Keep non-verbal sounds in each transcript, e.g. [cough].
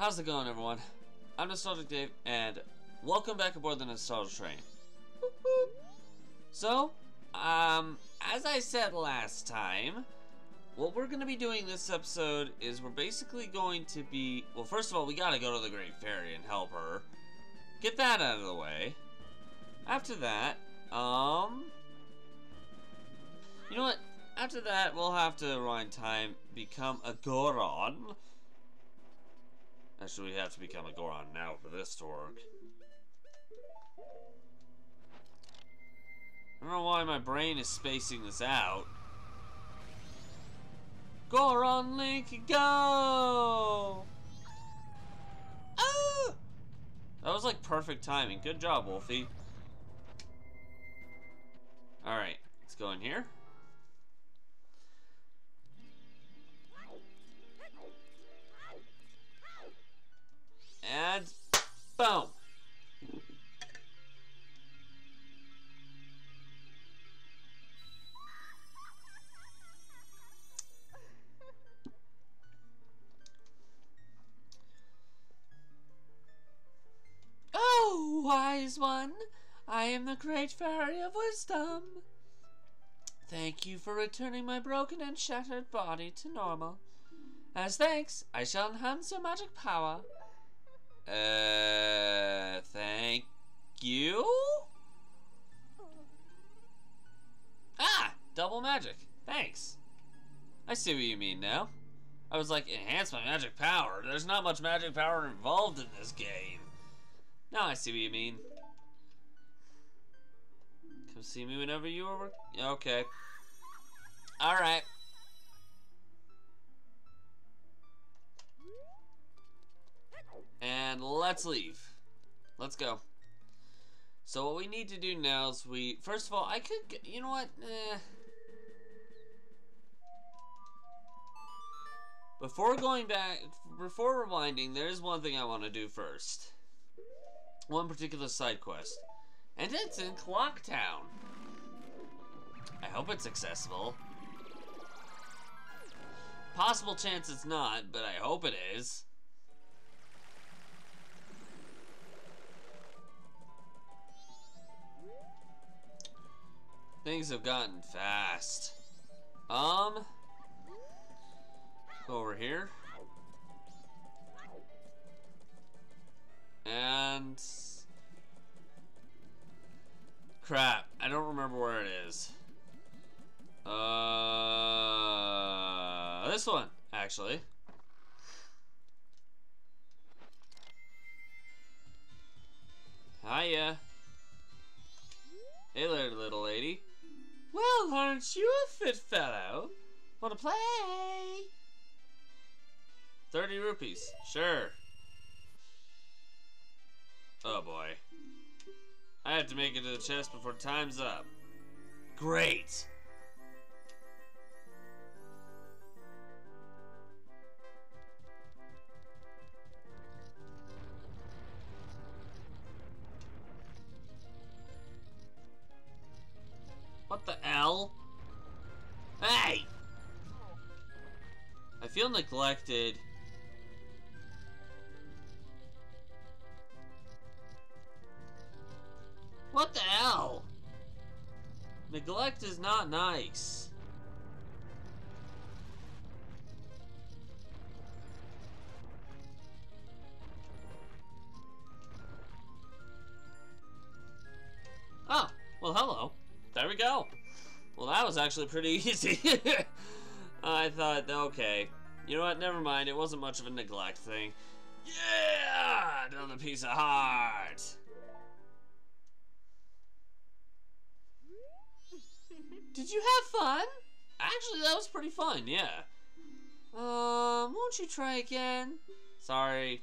How's it going, everyone? I'm Nostalgic Dave, and welcome back aboard the Nostalgia Train. So, um, as I said last time, what we're going to be doing this episode is we're basically going to be... Well, first of all, we got to go to the Great Fairy and help her. Get that out of the way. After that, um... You know what? After that, we'll have to rewind time, become a Goron. Actually, we have to become a Goron now for this to work. I don't know why my brain is spacing this out. Goron Link, go! Ah! That was like perfect timing. Good job, Wolfie. Alright, let's go in here. And boom. Oh, wise one, I am the great fairy of wisdom. Thank you for returning my broken and shattered body to normal. As thanks, I shall enhance your magic power. Uh, thank you? Ah, double magic. Thanks. I see what you mean now. I was like, enhance my magic power. There's not much magic power involved in this game. Now I see what you mean. Come see me whenever you are. Okay. Alright. And let's leave. Let's go. So what we need to do now is we... First of all, I could... You know what? Eh. Before going back... Before rewinding, there's one thing I want to do first. One particular side quest. And it's in Clock Town. I hope it's accessible. Possible chance it's not, but I hope it is. Things have gotten fast. Um, go over here. And crap, I don't remember where it is. Uh, this one, actually. Hiya. Well, aren't you a fit fellow? Wanna play? 30 rupees. Sure. Oh boy. I have to make it to the chest before time's up. Great! Neglected. What the hell? Neglect is not nice. Oh, well hello. There we go. Well, that was actually pretty [laughs] easy. I thought, okay. You know what? Never mind. It wasn't much of a neglect thing. Yeah! Another piece of heart. Did you have fun? Actually, that was pretty fun, yeah. Um, won't you try again? Sorry.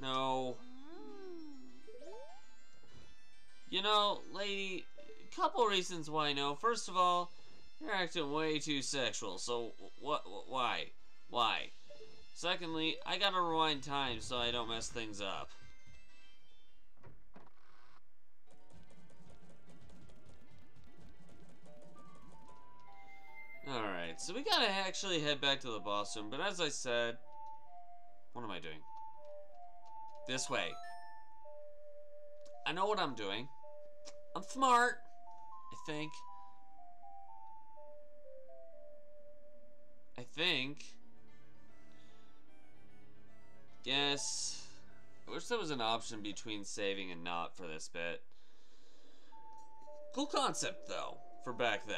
No. You know, lady, couple reasons why no. First of all, you're acting way too sexual, so what, why? Why? Secondly, I gotta rewind time so I don't mess things up. Alright, so we gotta actually head back to the boss room, but as I said... What am I doing? This way. I know what I'm doing. I'm smart, I think. I think. Yes. I wish there was an option between saving and not for this bit. Cool concept, though, for back then.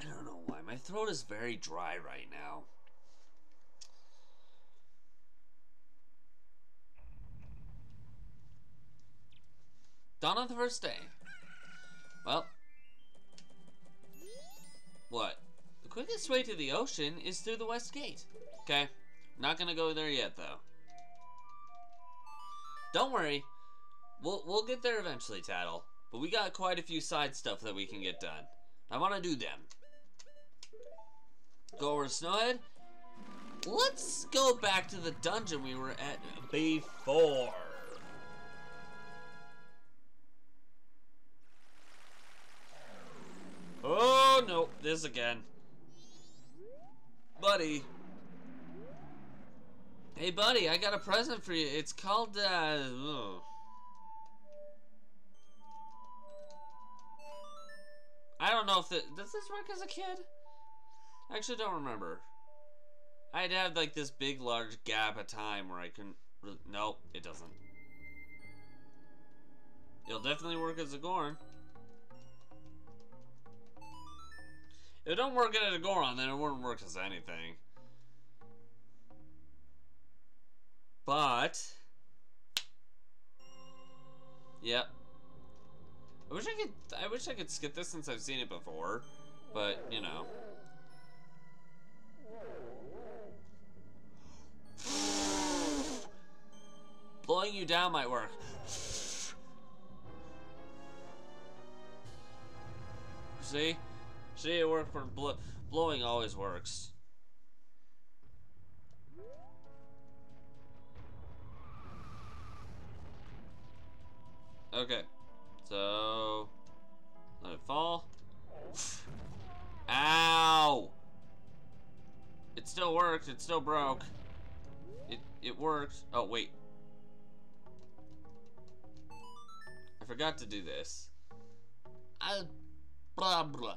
I don't know why. My throat is very dry right now. Dawn on the first day. Well. What? Quickest way to the ocean is through the west gate. Okay. Not gonna go there yet, though. Don't worry. We'll, we'll get there eventually, Tatl. But we got quite a few side stuff that we can get done. I want to do them. Go over to Snowhead. Let's go back to the dungeon we were at before. Oh, no. This again. Buddy. Hey, buddy, I got a present for you. It's called, uh... Ugh. I don't know if it... does this work as a kid? I actually don't remember. I'd have like this big large gap of time where I couldn't really, nope, it doesn't. It'll definitely work as a Goron. If it don't work as a Goron, then it wouldn't work as anything. But Yep, I wish I could. I wish I could skip this since I've seen it before, but you know. Blowing you down might work. See? See, it worked for bl blowing always works. Okay. So, let it fall. Ow! It still worked. It still broke. It it worked. Oh wait. I forgot to do this. I blah blah.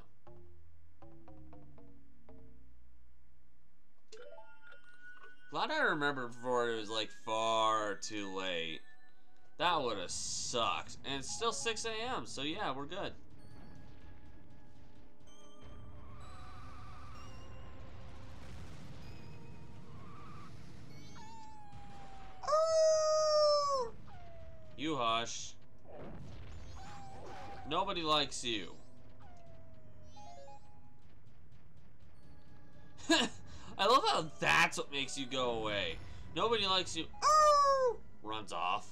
Glad I remember before it was like far too late. That would have sucked. And it's still 6 a.m., so yeah, we're good. You hush. Nobody likes you. [laughs] [laughs] I love how that's what makes you go away. Nobody likes you. Runs off.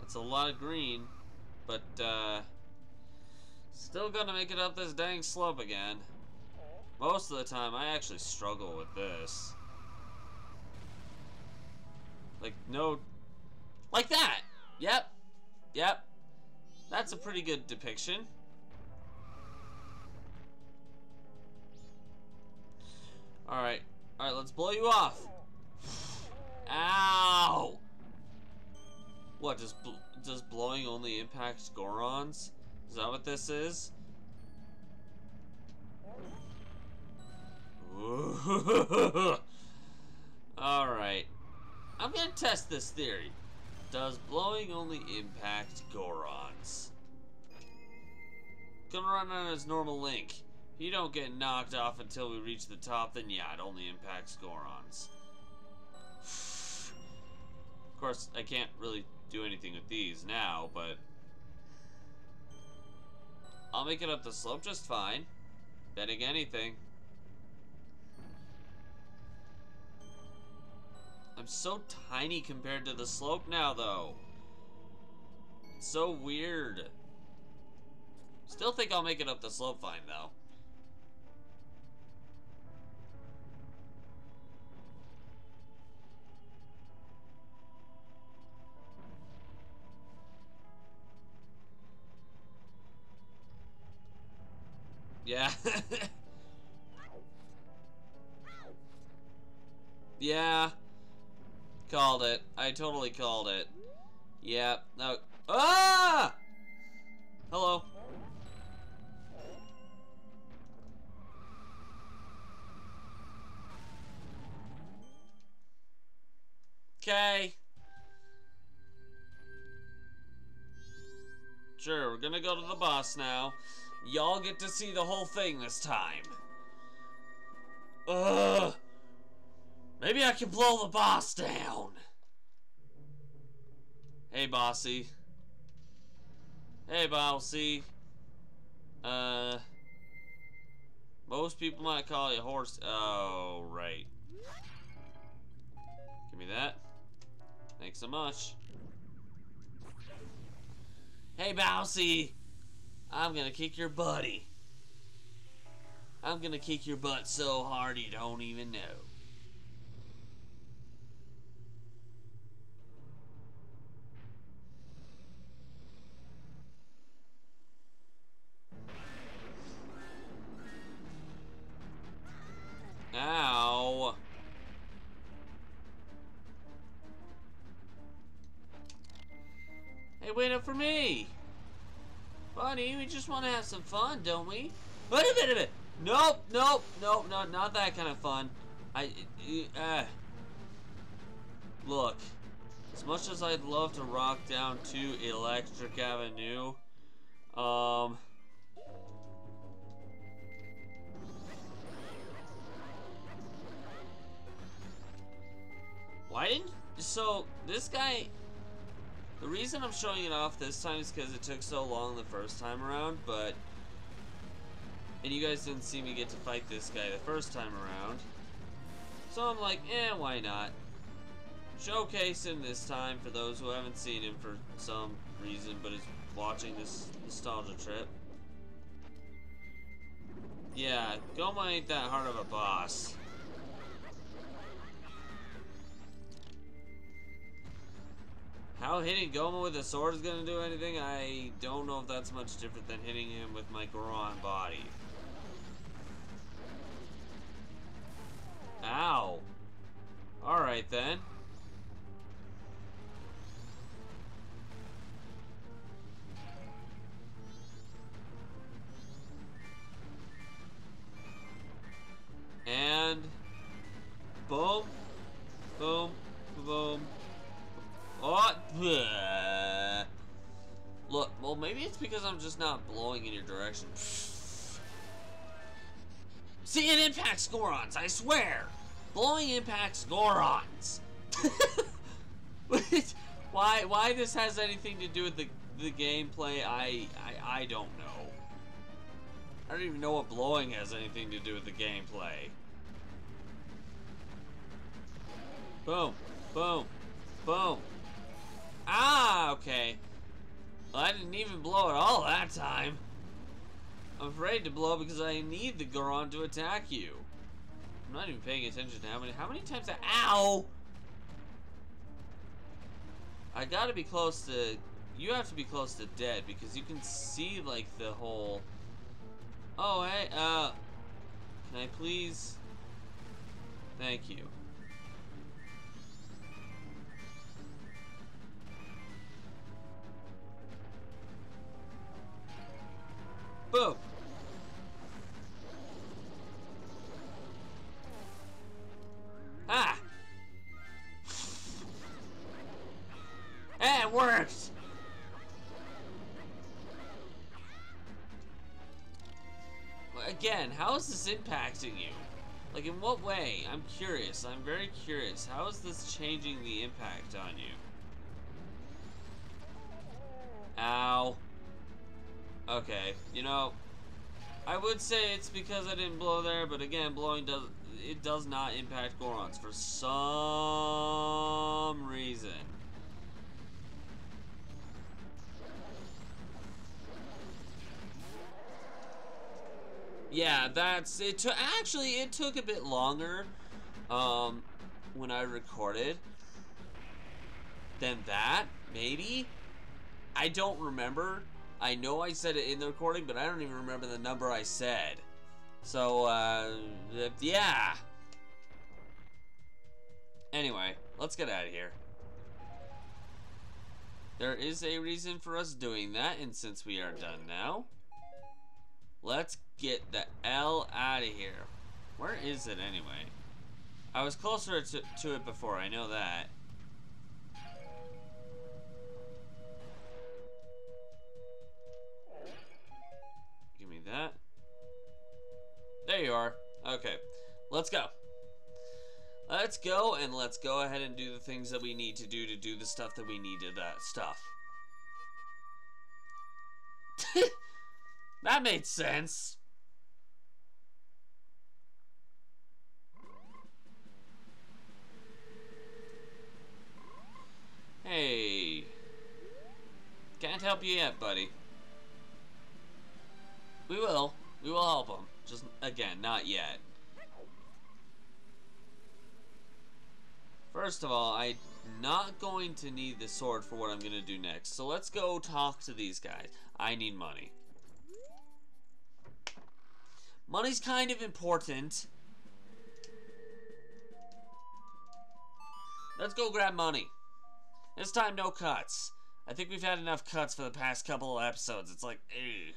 That's a lot of green, but uh, still gonna make it up this dang slope again. Most of the time, I actually struggle with this. Like, no... Like that! Yep. Yep. That's a pretty good depiction. Alright. Alright, let's blow you off. Ow! What, does, bl does blowing only impact Gorons? Is that what this is? [laughs] Alright. I'm gonna test this theory. Does blowing only impact Gorons? Gonna run on his normal Link. If you don't get knocked off until we reach the top, then yeah, it only impacts Gorons. [sighs] Of course, I can't really do anything with these now, but I'll make it up the slope just fine. Betting anything. I'm so tiny compared to the slope now, though. It's so weird. Still think I'll make it up the slope fine, though. Yeah. [laughs] yeah. Called it. I totally called it. Yeah. No. Ah! Hello. Okay. Sure, we're gonna go to the boss now. Y'all get to see the whole thing this time. Ugh. Maybe I can blow the boss down. Hey, bossy. Hey, bossy. Uh. Most people might call you horse. Oh, right. Give me that. Thanks so much. Hey, Bousy! I'm gonna kick your buddy. I'm gonna kick your butt so hard you don't even know. Want to have some fun, don't we? Wait a minute, a minute! Nope, nope, nope, not, not that kind of fun. I, uh, look, as much as I'd love to rock down to Electric Avenue, um, why didn't, so, this guy, the reason I'm showing it off this time is because it took so long the first time around, but... And you guys didn't see me get to fight this guy the first time around. So I'm like, eh, why not? Showcase him this time for those who haven't seen him for some reason, but is watching this nostalgia trip. Yeah, Gohma ain't that hard of a boss. How hitting Gohma with a sword is going to do anything, I don't know if that's much different than hitting him with my Goron body. In. See, it impacts Gorons. I swear, blowing impacts Gorons. [laughs] why? Why this has anything to do with the the gameplay? I I I don't know. I don't even know what blowing has anything to do with the gameplay. Boom, boom, boom. Ah, okay. Well, I didn't even blow it all that time. I'm afraid to blow because I need the Goron to attack you. I'm not even paying attention to how many how many times I ow I gotta be close to you have to be close to dead because you can see like the whole Oh hey uh can I please Thank you. Boom. Ah. It works. Again, how is this impacting you? Like, in what way? I'm curious. I'm very curious. How is this changing the impact on you? Okay, you know, I would say it's because I didn't blow there, but again, blowing does it does not impact Gorons for some reason. Yeah, that's it. Actually it took a bit longer um, when I recorded than that. Maybe I don't remember I know I said it in the recording, but I don't even remember the number I said. So, uh, yeah. Anyway, let's get out of here. There is a reason for us doing that, and since we are done now, let's get the L out of here. Where is it anyway? I was closer to, to it before, I know that. You are. Okay, let's go. Let's go and let's go ahead and do the things that we need to do to do the stuff that we need to that stuff. [laughs] that made sense. Hey. Can't help you yet, buddy. We will. We will help him. Just, again, not yet. First of all, I'm not going to need the sword for what I'm going to do next. So let's go talk to these guys. I need money. Money's kind of important. Let's go grab money. This time, no cuts. I think we've had enough cuts for the past couple of episodes. It's like, ugh.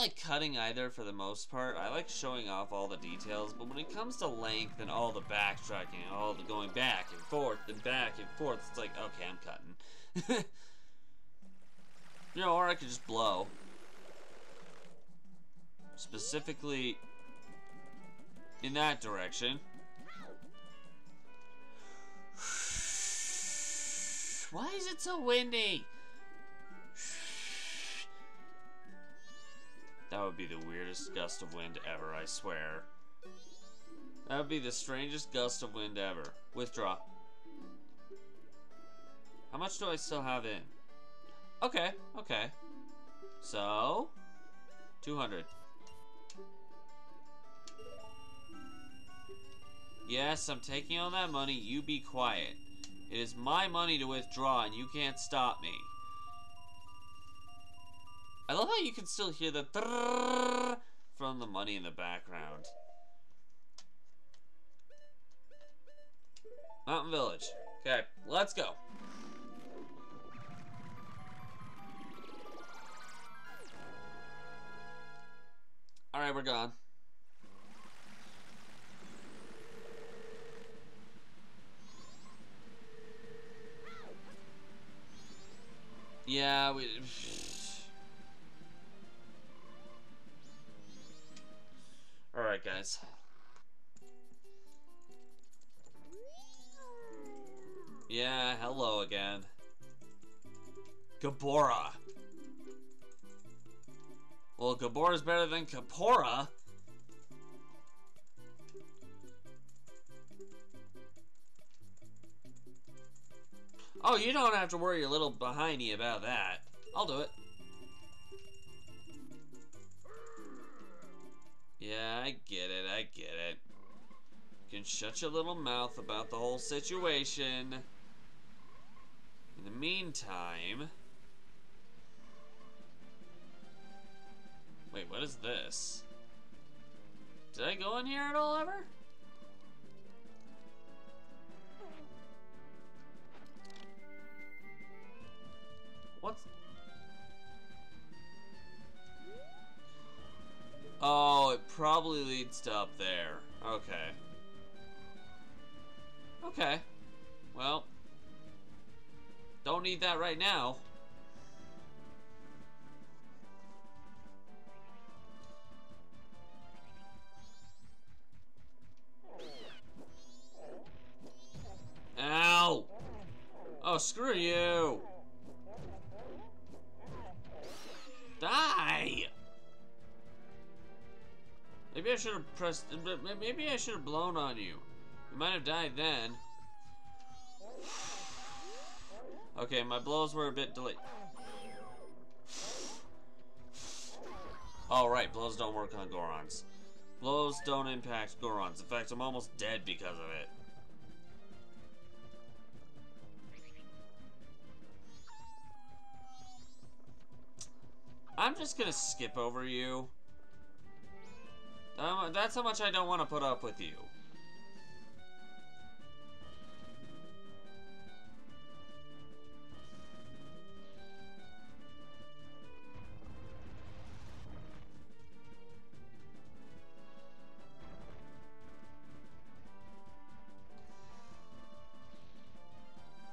Like cutting either for the most part. I like showing off all the details, but when it comes to length and all the backtracking, all the going back and forth and back and forth, it's like, okay, I'm cutting. [laughs] you know, or I could just blow. Specifically in that direction. [sighs] Why is it so windy? That would be the weirdest gust of wind ever, I swear. That would be the strangest gust of wind ever. Withdraw. How much do I still have in? Okay, okay. So, 200. Yes, I'm taking all that money. You be quiet. It is my money to withdraw, and you can't stop me. I love how you can still hear the from the money in the background. Mountain Village. Okay, let's go. Alright, we're gone. Yeah, we... guys. Yeah, hello again. Gabora. Well, Gabora's better than Kaepora. Oh, you don't have to worry your little behindy about that. I'll do it. Yeah, I get it, I get it. You can shut your little mouth about the whole situation. In the meantime... Wait, what is this? Did I go in here at all ever? What's... Oh, probably leads to up there. Okay. Okay. Well. Don't need that right now. Ow! Oh, screw you! Maybe I should have pressed. Maybe I should have blown on you. You might have died then. Okay, my blows were a bit delayed. Oh, blows don't work on Gorons. Blows don't impact Gorons. In fact, I'm almost dead because of it. I'm just gonna skip over you. Um, that's how much I don't want to put up with you.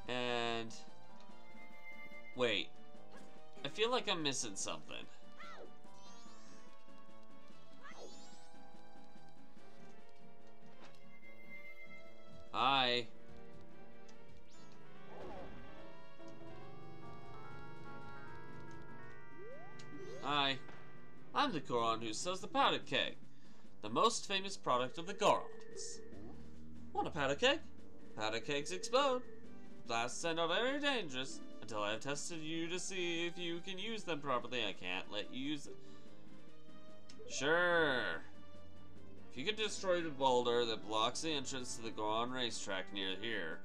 And wait, I feel like I'm missing something. I'm the Goron who sells the powder keg, the most famous product of the Gorons. Want a powder keg? Powder kegs explode. Blasts and are very dangerous. Until I have tested you to see if you can use them properly, I can't let you use it. Sure. If you could destroy the boulder that blocks the entrance to the Goron racetrack near here,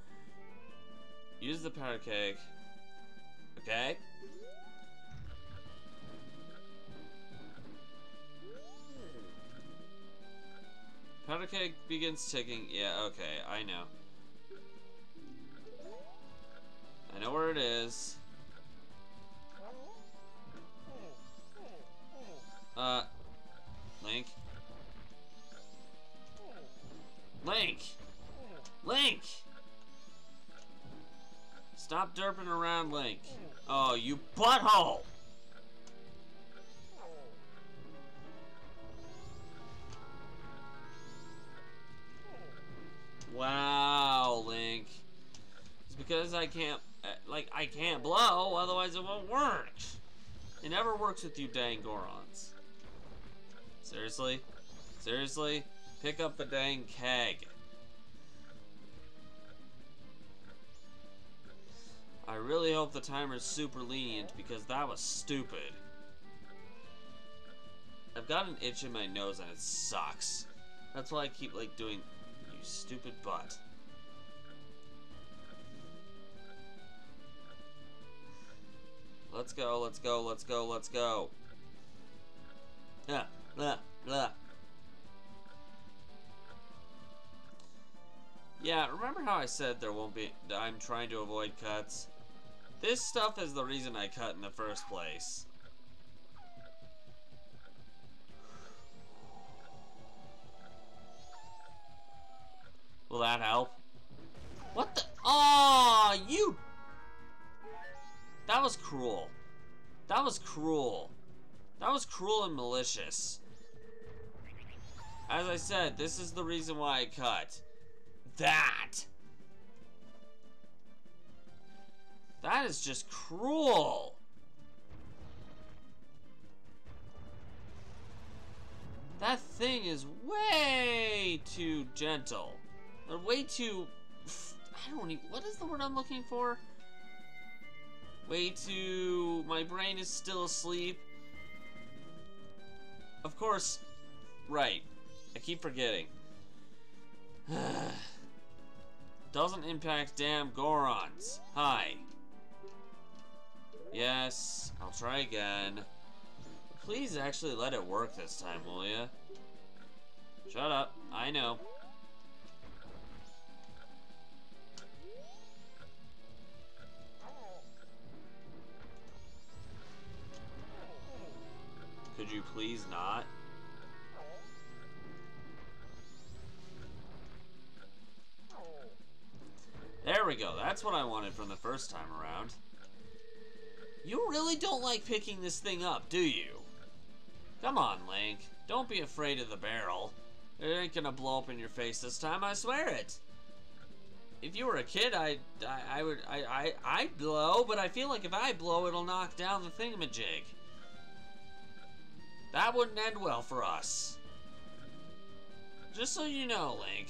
use the powder keg. Okay? Powder keg begins ticking. Yeah, okay, I know. I know where it is. Uh, Link. Link! Link! Stop derping around, Link. Oh, you butthole! Wow, Link. It's because I can't, uh, like, I can't blow, otherwise it won't work. It never works with you dang Gorons. Seriously? Seriously? Pick up the dang keg. I really hope the timer's super lenient because that was stupid. I've got an itch in my nose and it sucks. That's why I keep like doing you stupid butt. Let's go, let's go, let's go, let's go. Yeah, blah, blah. Yeah, remember how I said there won't be, I'm trying to avoid cuts? This stuff is the reason I cut in the first place. Will that help? What the? Oh, you! That was cruel. That was cruel. That was cruel and malicious. As I said, this is the reason why I cut. That! That is just cruel. That thing is way too gentle. Or way too... I don't even... What is the word I'm looking for? Way too... My brain is still asleep. Of course... Right. I keep forgetting. [sighs] Doesn't impact damn Gorons. Hi. Yes, I'll try again. Please actually let it work this time, will ya? Shut up. I know. Could you please not? There we go. That's what I wanted from the first time around. You really don't like picking this thing up, do you? Come on, Link. Don't be afraid of the barrel. It ain't gonna blow up in your face this time, I swear it. If you were a kid, I, I, I would, I, I, I'd blow, but I feel like if I blow, it'll knock down the thingamajig. That wouldn't end well for us. Just so you know, Link.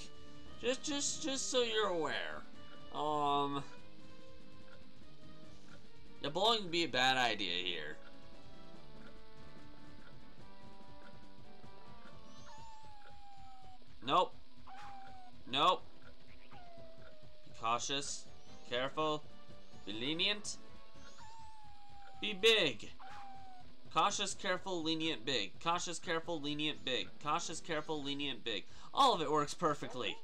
Just, just, just so you're aware. Um, the blowing would be a bad idea here. Nope. Nope. Be cautious. Careful. Be lenient. Be big. Cautious, careful, lenient, big. Cautious, careful, lenient, big. Cautious, careful, lenient, big. All of it works perfectly.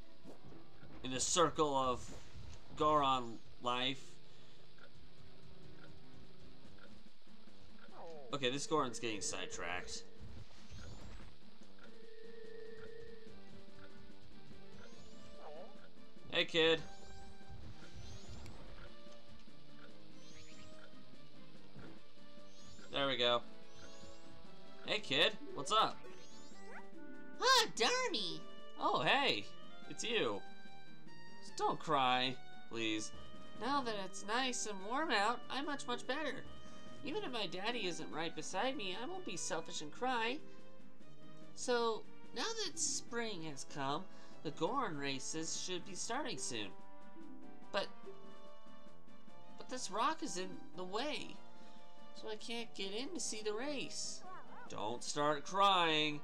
In the circle of Goron life. Okay, this Goron's getting sidetracked. Hey, kid. There we go. Hey, kid. What's up? Ah, Darmy! Oh, hey. It's you. Just don't cry, please. Now that it's nice and warm out, I'm much, much better. Even if my daddy isn't right beside me, I won't be selfish and cry. So, now that spring has come, the Goron races should be starting soon. But, but this rock is in the way, so I can't get in to see the race. Don't start crying.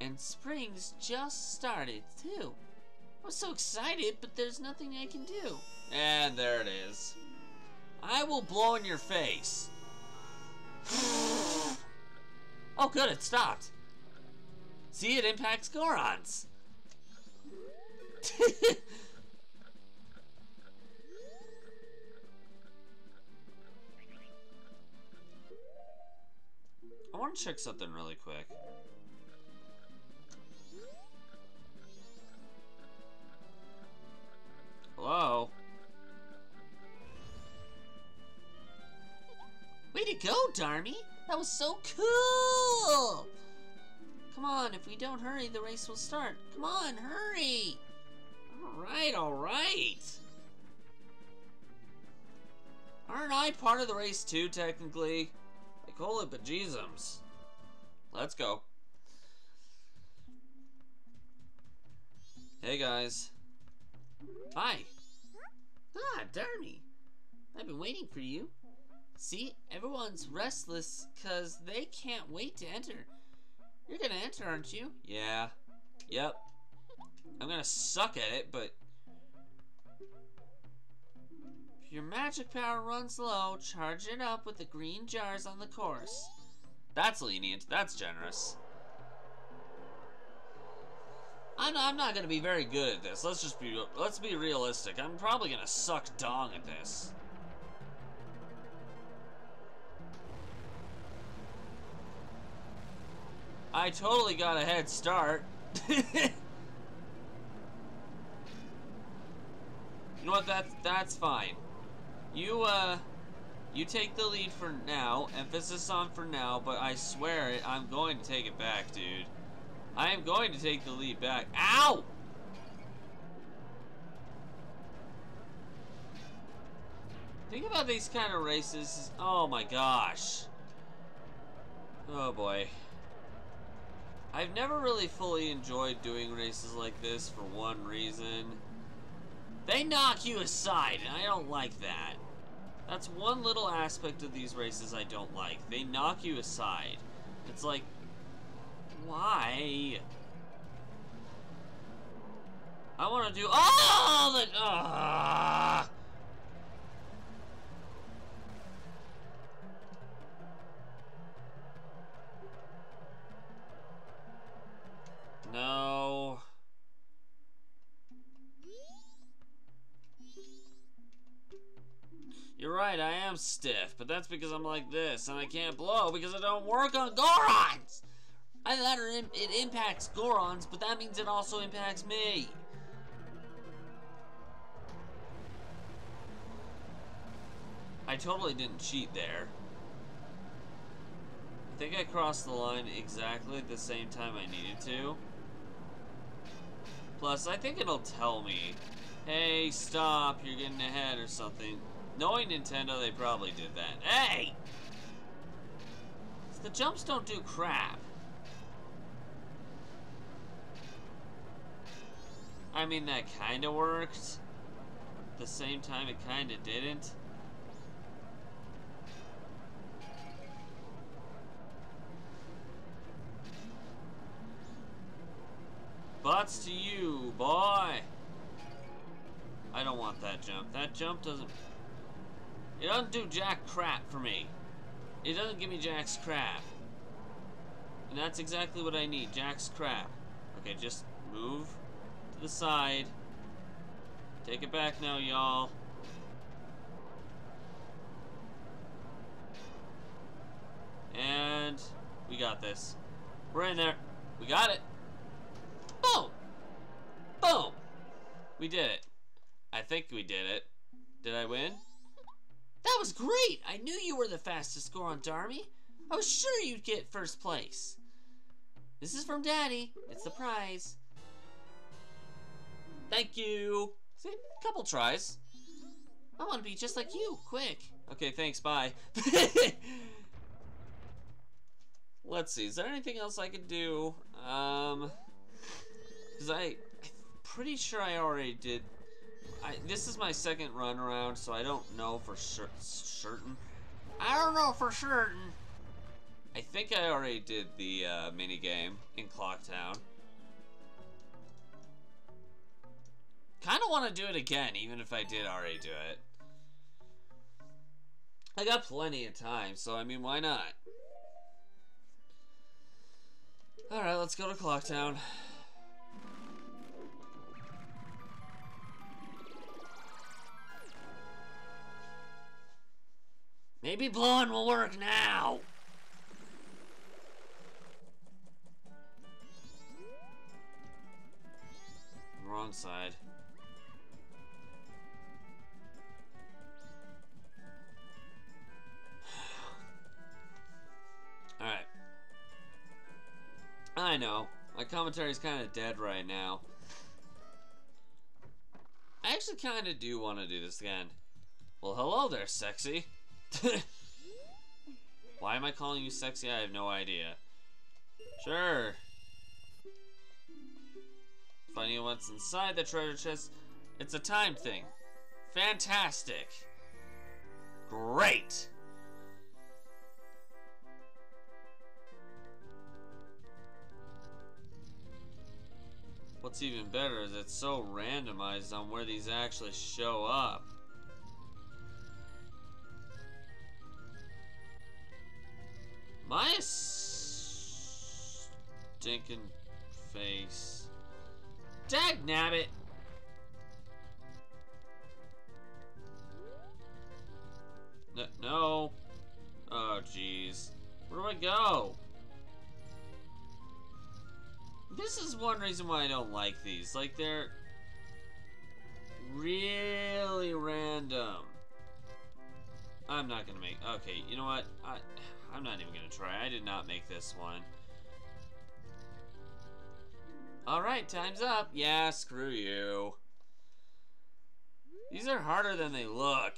And spring's just started, too. I'm so excited, but there's nothing I can do. And there it is. I will blow in your face. [sighs] oh, good, it stopped. See, it impacts Gorons. [laughs] want to check something really quick. Hello? Way to go, Darmy! That was so cool! Come on, if we don't hurry, the race will start. Come on, hurry! Alright, alright! Aren't I part of the race too, technically? Like, holy bejesus. Let's go. Hey, guys. Hi. Ah, Darmy. I've been waiting for you. See, everyone's restless because they can't wait to enter. You're gonna enter, aren't you? Yeah. Yep. I'm gonna suck at it, but... your magic power runs low, charge it up with the green jars on the course. That's lenient. That's generous. I'm not, I'm not gonna be very good at this. Let's just be let's be realistic. I'm probably gonna suck dong at this. I totally got a head start. [laughs] you know what? That's that's fine. You uh, you take the lead for now. Emphasis on for now, but I swear it, I'm going to take it back, dude. I am going to take the lead back. Ow! Think about these kind of races. Oh my gosh. Oh boy. I've never really fully enjoyed doing races like this for one reason. They knock you aside, and I don't like that. That's one little aspect of these races I don't like. They knock you aside. It's like, why? I want to do all the. Uh, no. You're right, I am stiff, but that's because I'm like this, and I can't blow because I don't work on Gorons! Either that or it impacts Gorons, but that means it also impacts me. I totally didn't cheat there. I think I crossed the line exactly the same time I needed to. Plus, I think it'll tell me, hey, stop, you're getting ahead or something. Knowing Nintendo, they probably did that. Hey! The jumps don't do crap. I mean, that kind of worked. At the same time, it kind of didn't. Butts to you, boy! I don't want that jump. That jump doesn't... It doesn't do jack crap for me. it doesn't give me Jack's crap. And that's exactly what I need, Jack's crap. Okay, just move to the side. Take it back now, y'all. And we got this. We're in there. We got it. Boom! Boom! We did it. I think we did it. Did I win? That was great! I knew you were the fastest Goron Darmani. I was sure you'd get first place. This is from Daddy. It's the prize. Thank you. See, a couple tries. I want to be just like you, quick. Okay, thanks, bye. [laughs] Let's see, is there anything else I could do? Um, because I, I'm pretty sure I already did. I, this is my second run around, so I don't know for sure, certain. I don't know for certain. I think I already did the uh, mini game in Clocktown. Kind of want to do it again, even if I did already do it. I got plenty of time, so I mean, why not? Alright, let's go to Clocktown. Maybe blowing will work now. Wrong side. [sighs] Alright. I know. My commentary is kind of dead right now. I actually kind of do want to do this again. Well, hello there, sexy. [laughs] Why am I calling you sexy? I have no idea. Sure. Finding what's inside the treasure chest. It's a time thing. Fantastic. Great. What's even better is it's so randomized on where these actually show up. My stinking face. Dag nabbit! No, no. Oh, jeez. Where do I go? This is one reason why I don't like these. Like, they're really random. I'm not gonna make. Okay, you know what? I, I'm not even gonna try. I did not make this one. Alright, time's up. Yeah, screw you. These are harder than they look.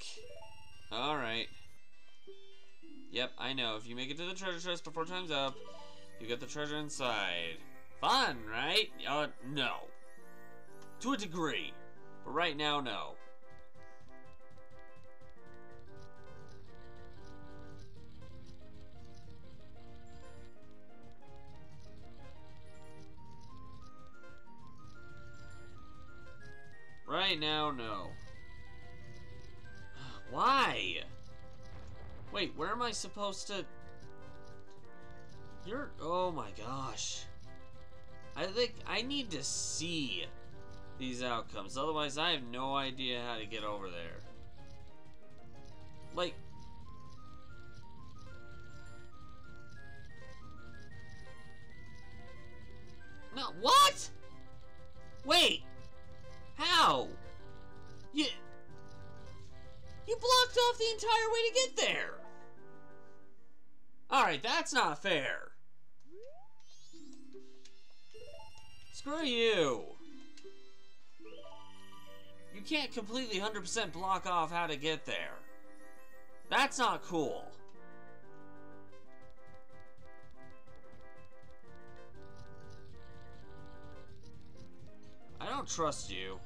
Alright. Yep, I know. If you make it to the treasure chest before time's up, you get the treasure inside. Fun, right? Uh, no. To a degree. But right now, no. Right now, no. [sighs] Why? Wait, where am I supposed to... You're... Oh my gosh. I think I need to see these outcomes. Otherwise, I have no idea how to get over there. Like... No, what? Wait! How? You... You blocked off the entire way to get there! Alright, that's not fair. Screw you! You can't completely 100% block off how to get there. That's not cool. Don't trust you.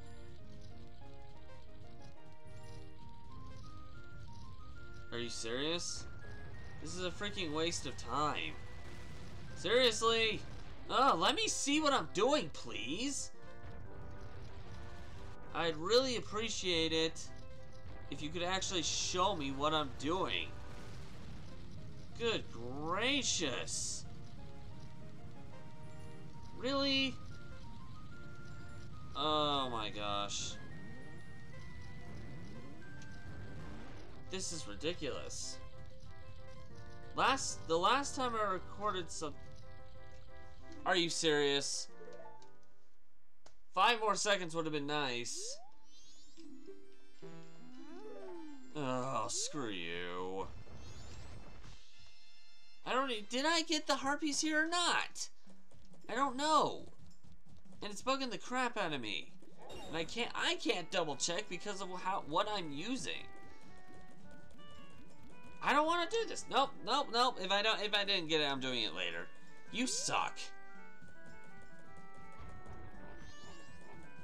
Are you serious? This is a freaking waste of time. Seriously? Oh, let me see what I'm doing, please. I'd really appreciate it if you could actually show me what I'm doing. Good gracious. Really? Oh my gosh. This is ridiculous. Last, the last time I recorded some... Are you serious? Five more seconds would have been nice. Oh, screw you. I don't. Did I get the heart piece here or not? I don't know. And it's bugging the crap out of me. And I can't. I can't double check because of how what I'm using. I don't want to do this. Nope. Nope. Nope. If I don't. If I didn't get it, I'm doing it later. You suck.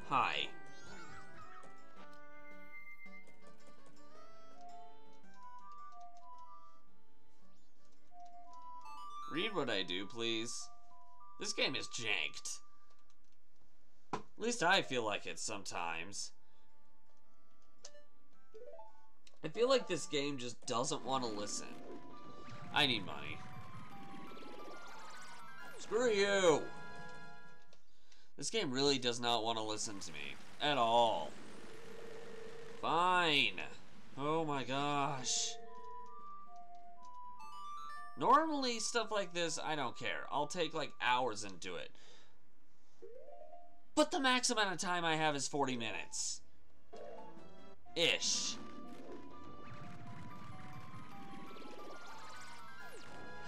Hi. Read what I do, please. This game is janked. At least I feel like it sometimes. I feel like this game just doesn't want to listen. I need money. Screw you! This game really does not want to listen to me. At all. Fine. Oh my gosh. Normally, stuff like this, I don't care. I'll take like hours and do it. But the max amount of time I have is 40 minutes. Ish.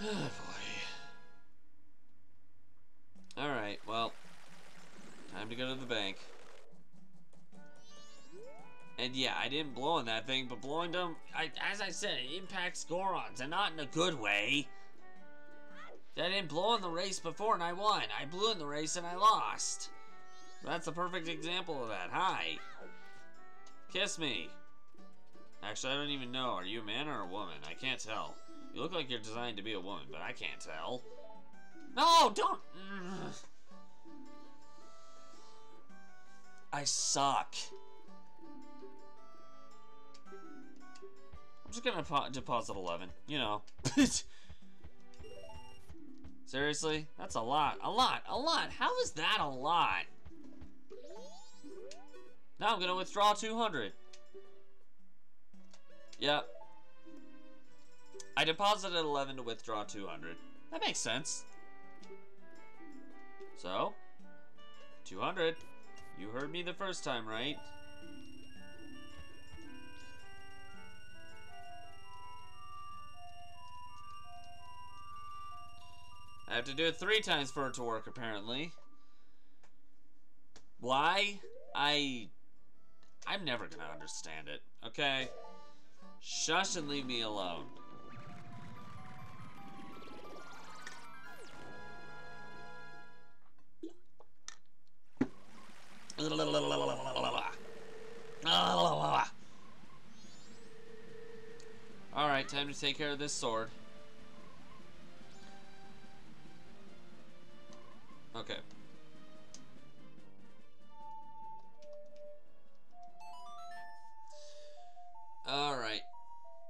Oh boy. Alright, well. Time to go to the bank. And yeah, I didn't blow on that thing, but blowing them, I, as I said, it impacts Gorons, and not in a good way. I didn't blow in the race before and I won. I blew in the race and I lost. That's a perfect example of that. Hi. Kiss me. Actually, I don't even know. Are you a man or a woman? I can't tell. You look like you're designed to be a woman, but I can't tell. No, don't. I suck. I'm just gonna deposit 11. You know. [laughs] Seriously? That's a lot. A lot. A lot. How is that a lot? Now I'm gonna withdraw 200. Yep. I deposited 11 to withdraw 200. That makes sense. So, 200. You heard me the first time, right? I have to do it three times for it to work, apparently. Why? I... I'm never gonna understand it, okay? Shush and leave me alone. Alright, time to take care of this sword. Okay. Alright.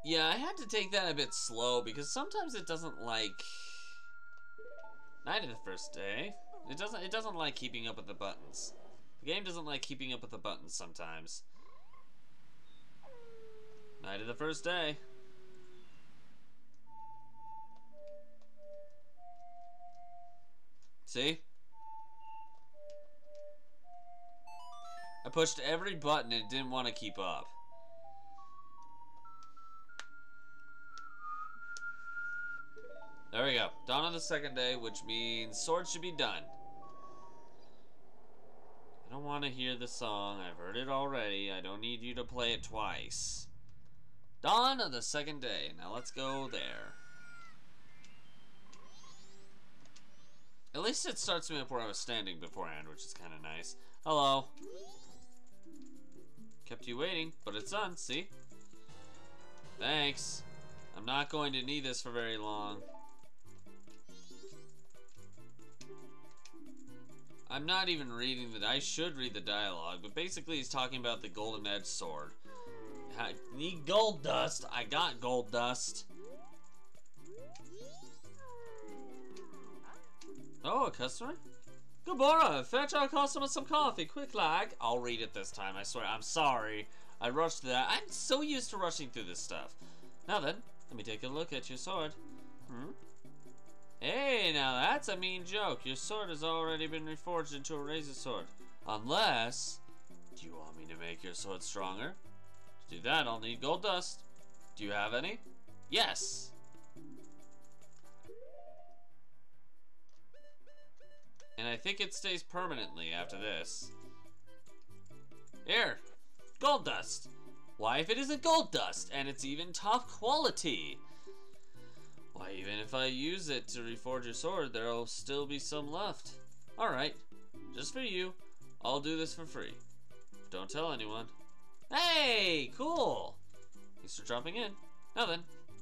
Yeah, I had to take that a bit slow because sometimes it doesn't like... Night of the first day. It doesn't it doesn't like keeping up with the buttons. The game doesn't like keeping up with the buttons sometimes. Night of the first day. See? I pushed every button and didn't want to keep up. There we go. Dawn on the second day, which means sword should be done. I don't want to hear the song. I've heard it already. I don't need you to play it twice. Dawn of the second day. Now let's go there. At least it starts me up where I was standing beforehand, which is kind of nice. Hello. Kept you waiting, but it's done, see? Thanks. I'm not going to need this for very long. I'm not even reading the. I should read the dialogue, but basically he's talking about the golden edge sword. I need gold dust. I got gold dust. Oh, a customer? Gabora, fetch our customer some coffee, quick like. I'll read it this time, I swear. I'm sorry. I rushed that. I'm so used to rushing through this stuff. Now then, let me take a look at your sword. Hmm? Hey, now that's a mean joke. Your sword has already been reforged into a razor sword. Unless... Do you want me to make your sword stronger? To do that, I'll need gold dust. Do you have any? Yes! And I think it stays permanently after this. Here, gold dust. Why, if it isn't gold dust, and it's even top quality? Why, even if I use it to reforge your sword, there'll still be some left. Alright, just for you, I'll do this for free. Don't tell anyone. Hey, cool! Thanks for dropping in. Now then,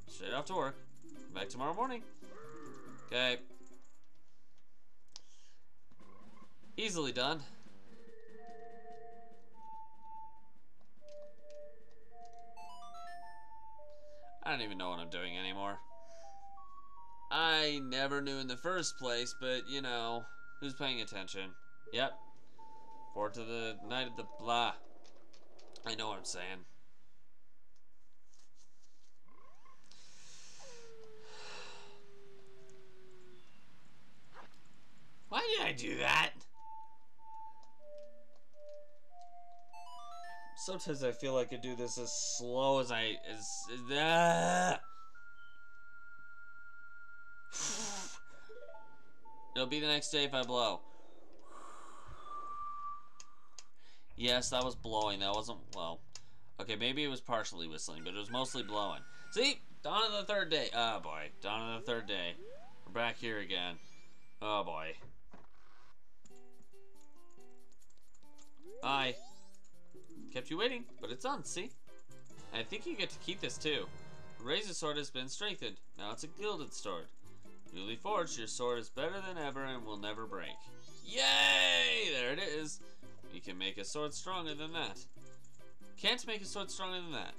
straight off to work. Come back tomorrow morning. Okay. Easily done. I don't even know what I'm doing anymore. I never knew in the first place, but you know, who's paying attention? Yep. Forward to the night of the blah. I know what I'm saying. Why did I do that? Sometimes I feel like I do this as slow as I as. Uh, It'll be the next day if I blow. Yes, that was blowing. That wasn't, well, okay, maybe it was partially whistling, but it was mostly blowing. See? Dawn of the third day. Oh, boy. Dawn of the third day. We're back here again. Oh, boy. I Kept you waiting, but it's on, see? I think you get to keep this, too. Razor sword has been strengthened. Now it's a gilded sword. Newly forged, your sword is better than ever and will never break. Yay! There it is. You can make a sword stronger than that. Can't make a sword stronger than that.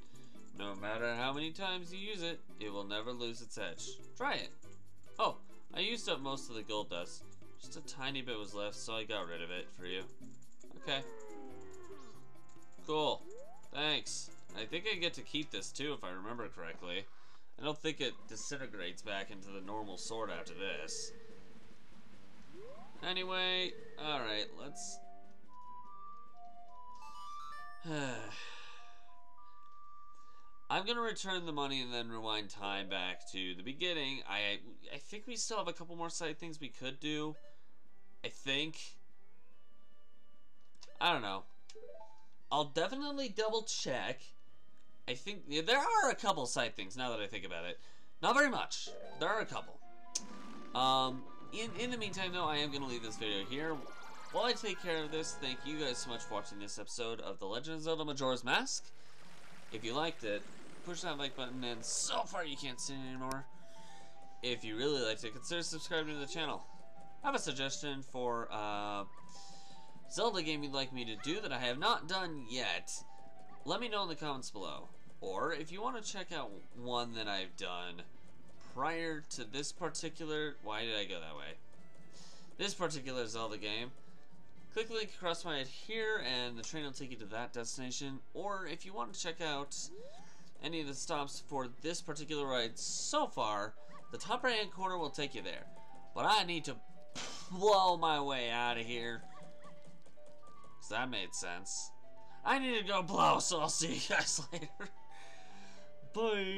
No matter how many times you use it, it will never lose its edge. Try it. Oh, I used up most of the gold dust. Just a tiny bit was left, so I got rid of it for you. Okay. Cool. Thanks. I think I get to keep this too, if I remember correctly. I don't think it disintegrates back into the normal sword after this. Anyway, alright, let's... [sighs] I'm gonna return the money and then rewind time back to the beginning. I I think we still have a couple more side things we could do. I think. I don't know. I'll definitely double check. I think yeah, there are a couple side things now that I think about it. Not very much. There are a couple. Um, in, in the meantime, though, I am going to leave this video here. While I take care of this, thank you guys so much for watching this episode of The Legend of Zelda Majora's Mask. If you liked it, push that like button, and so far you can't see it anymore. If you really liked it, consider subscribing to the channel. I have a suggestion for uh, Zelda game you'd like me to do that I have not done yet. Let me know in the comments below. Or if you want to check out one that I've done prior to this particular, why did I go that way? This particular Zelda game, click the link across my head here and the train will take you to that destination. Or if you want to check out any of the stops for this particular ride so far, the top right hand corner will take you there. But I need to blow my way out of here. So that made sense. I need to go blow, so I'll see you guys [laughs] later. Bye.